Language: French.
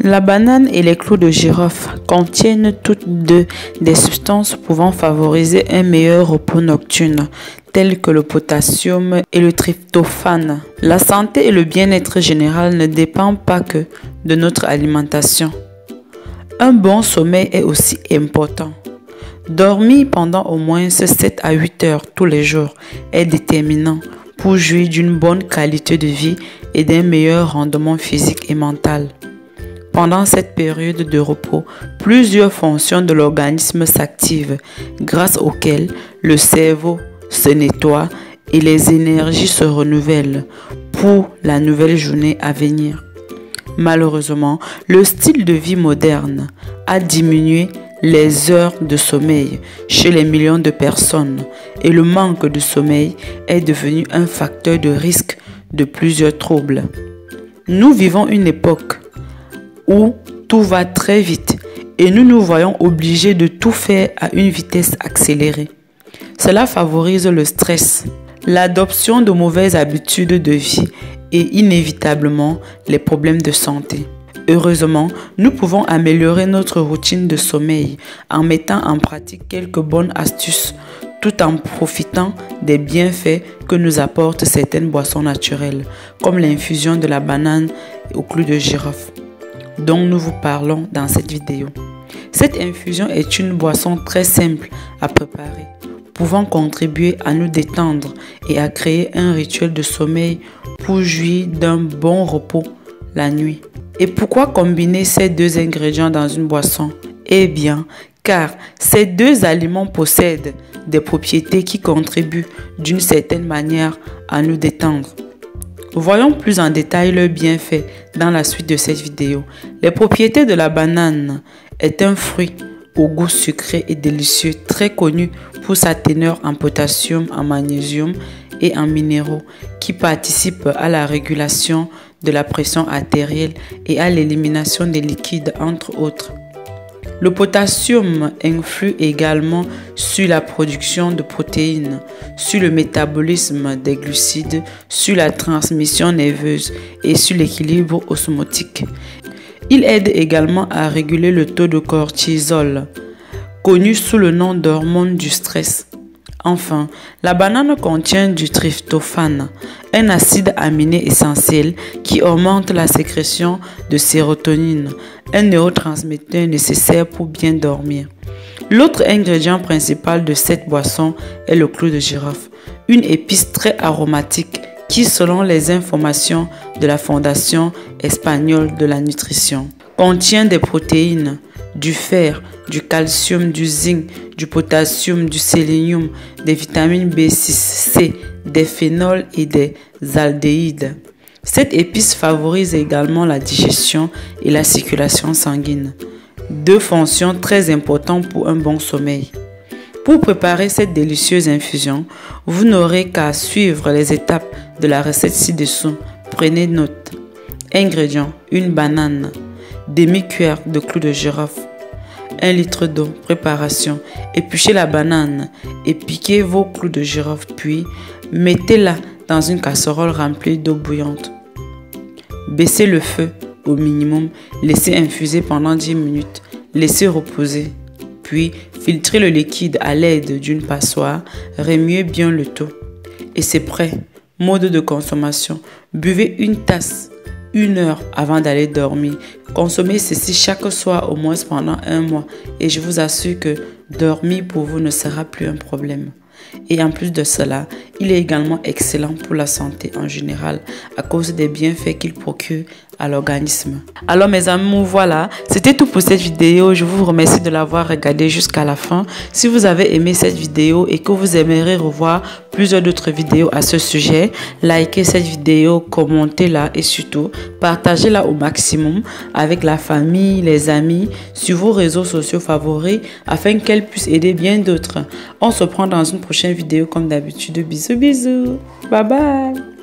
La banane et les clous de girofle contiennent toutes deux des substances pouvant favoriser un meilleur repos nocturne, tels que le potassium et le tryptophane. La santé et le bien-être général ne dépendent pas que de notre alimentation. Un bon sommeil est aussi important. Dormir pendant au moins 7 à 8 heures tous les jours est déterminant pour jouir d'une bonne qualité de vie et d'un meilleur rendement physique et mental. Pendant cette période de repos, plusieurs fonctions de l'organisme s'activent, grâce auxquelles le cerveau se nettoie et les énergies se renouvellent pour la nouvelle journée à venir. Malheureusement, le style de vie moderne a diminué les heures de sommeil chez les millions de personnes et le manque de sommeil est devenu un facteur de risque de plusieurs troubles. Nous vivons une époque où tout va très vite et nous nous voyons obligés de tout faire à une vitesse accélérée. Cela favorise le stress, l'adoption de mauvaises habitudes de vie et inévitablement les problèmes de santé. Heureusement, nous pouvons améliorer notre routine de sommeil en mettant en pratique quelques bonnes astuces tout en profitant des bienfaits que nous apportent certaines boissons naturelles, comme l'infusion de la banane au clou de girofle dont nous vous parlons dans cette vidéo. Cette infusion est une boisson très simple à préparer, pouvant contribuer à nous détendre et à créer un rituel de sommeil pour jouir d'un bon repos la nuit. Et pourquoi combiner ces deux ingrédients dans une boisson? Eh bien, car ces deux aliments possèdent des propriétés qui contribuent d'une certaine manière à nous détendre. Voyons plus en détail leurs bienfaits dans la suite de cette vidéo. Les propriétés de la banane est un fruit au goût sucré et délicieux, très connu pour sa teneur en potassium, en magnésium et en minéraux, qui participe à la régulation de la pression artérielle et à l'élimination des liquides, entre autres. Le potassium influe également sur la production de protéines, sur le métabolisme des glucides, sur la transmission nerveuse et sur l'équilibre osmotique. Il aide également à réguler le taux de cortisol, connu sous le nom d'hormone du stress. Enfin, la banane contient du tryptophane, un acide aminé essentiel qui augmente la sécrétion de sérotonine, un neurotransmetteur nécessaire pour bien dormir. L'autre ingrédient principal de cette boisson est le clou de girofle, une épice très aromatique qui, selon les informations de la Fondation espagnole de la nutrition, contient des protéines, du fer, du calcium, du zinc, du potassium, du sélénium, des vitamines B6, C, des phénols et des aldéhydes. Cette épice favorise également la digestion et la circulation sanguine, deux fonctions très importantes pour un bon sommeil. Pour préparer cette délicieuse infusion, vous n'aurez qu'à suivre les étapes de la recette ci-dessous. Prenez note. Ingrédients une banane, demi-cuillère de clou de girofle, 1 litre d'eau. Préparation. Épluchez la banane et piquez vos clous de girofle, puis mettez-la dans une casserole remplie d'eau bouillante. Baissez le feu au minimum, laissez infuser pendant 10 minutes, laissez reposer. Puis, filtrez le liquide à l'aide d'une passoire, remuez bien le tout. Et c'est prêt. Mode de consommation. Buvez une tasse une heure avant d'aller dormir. Consommez ceci chaque soir au moins pendant un mois et je vous assure que dormir pour vous ne sera plus un problème. Et en plus de cela, il est également excellent pour la santé en général à cause des bienfaits qu'il procure à l'organisme. Alors mes amis, voilà, c'était tout pour cette vidéo. Je vous remercie de l'avoir regardé jusqu'à la fin. Si vous avez aimé cette vidéo et que vous aimeriez revoir plusieurs d'autres vidéos à ce sujet, likez cette vidéo, commentez-la et surtout partagez-la au maximum avec la famille, les amis, sur vos réseaux sociaux favoris afin qu'elle puisse aider bien d'autres. On se prend dans une prochaine vidéo comme d'habitude. Bisous bisous. Bye bye.